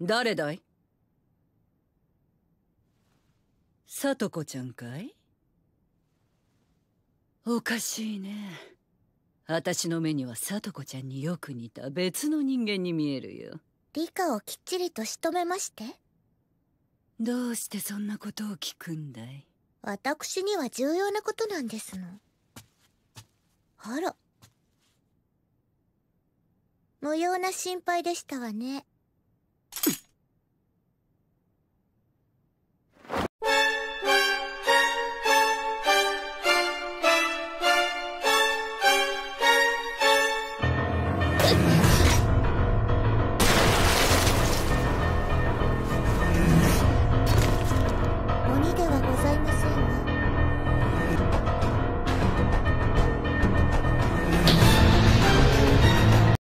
誰だい？さとこちゃんかい？おかしいね。私の目にはさとこちゃんによく似た別の人間に見えるよ。理科をきっちりと仕留めまして。どうしてそんなことを聞くんだい？私には重要なことなんですの。あら。無用な心配でしたわね鬼ではござ